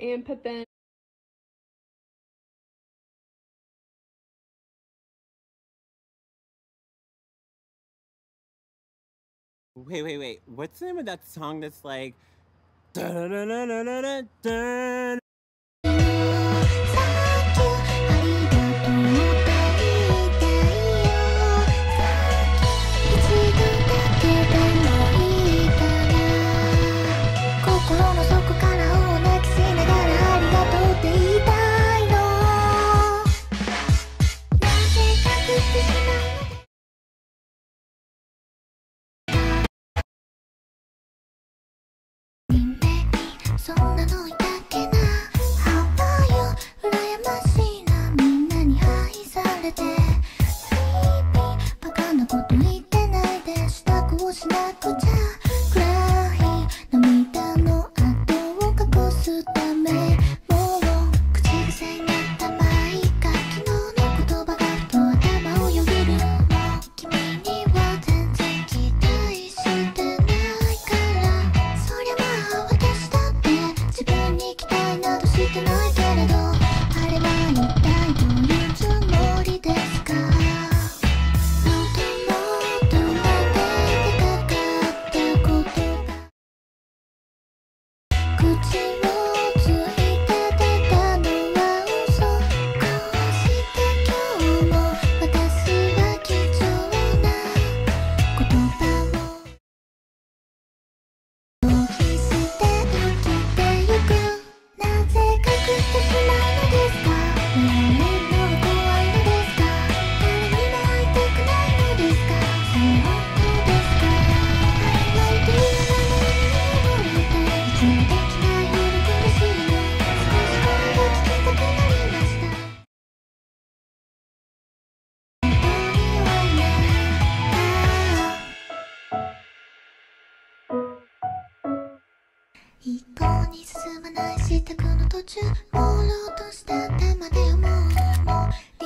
and pippin Wait, wait, wait. What's the name of that song that's like. そんなの痛い一向に進まない支度の途中朦朧とした頭で思うもう